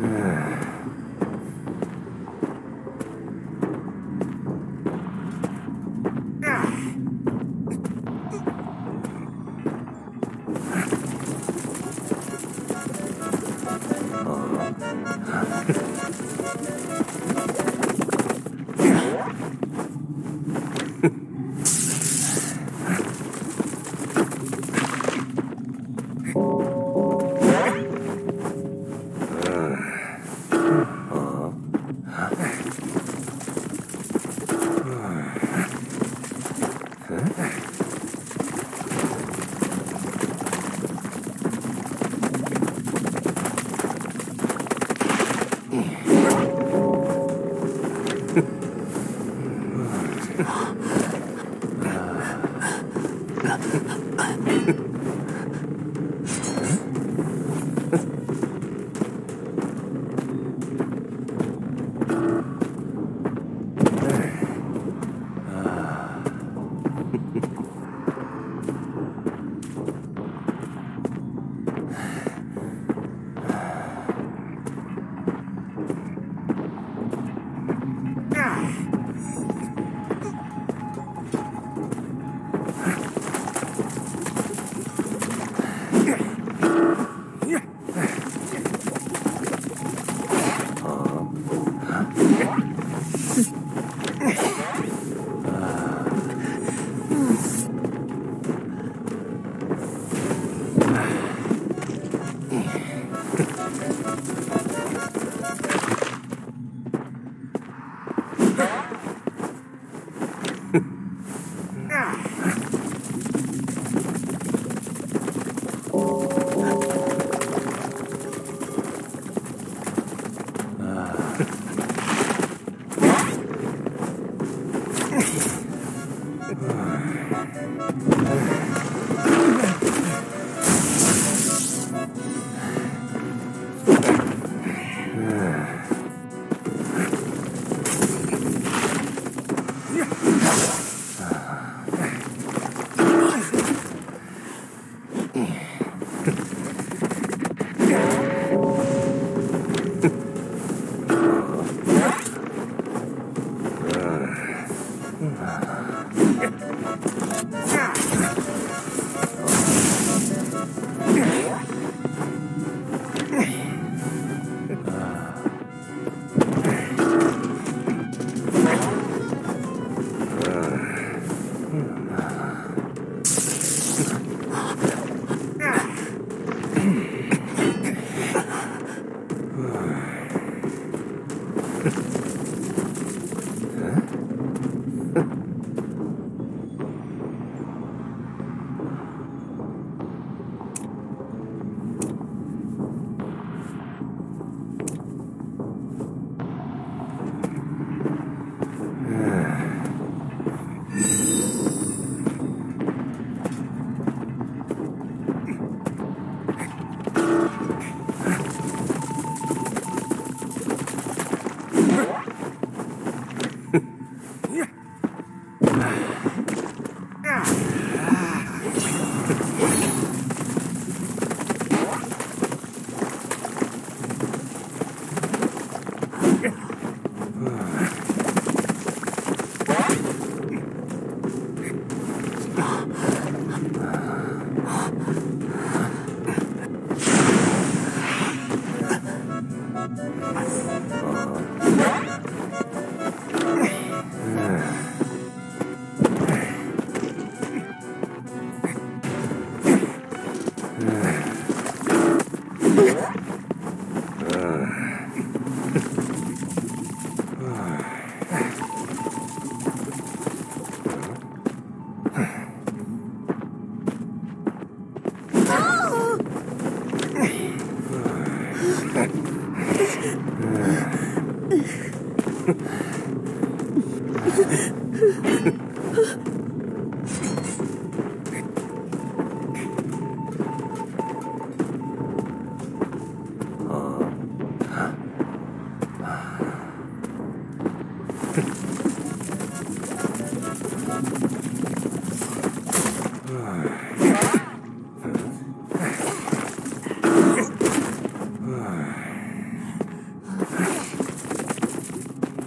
Mm.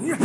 Нет!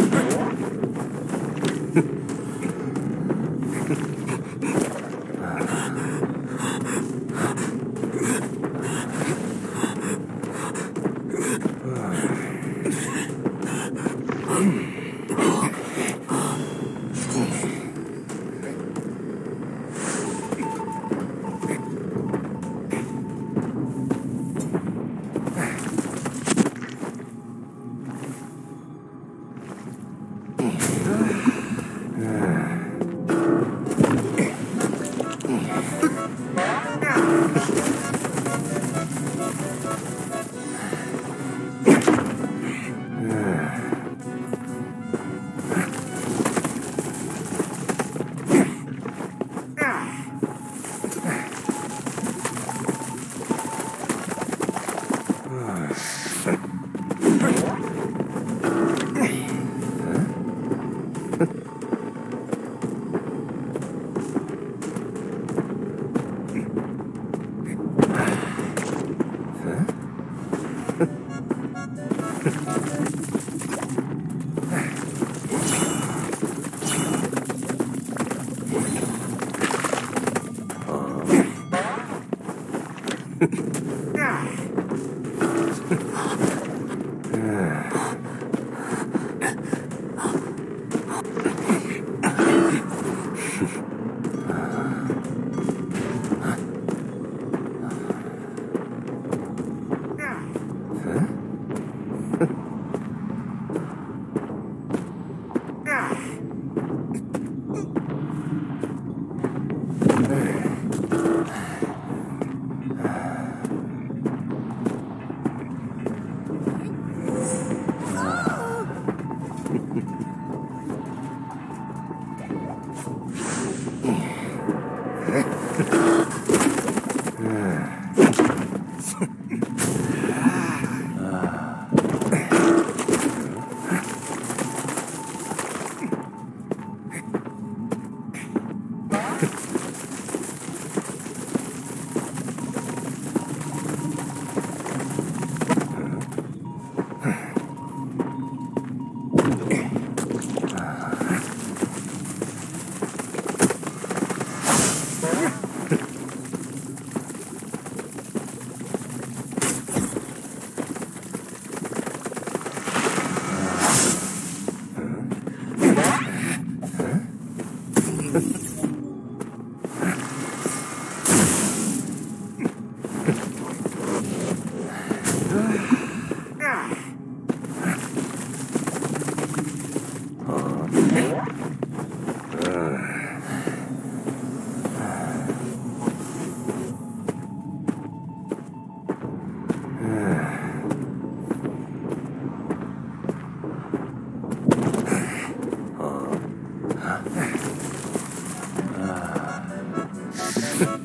Ha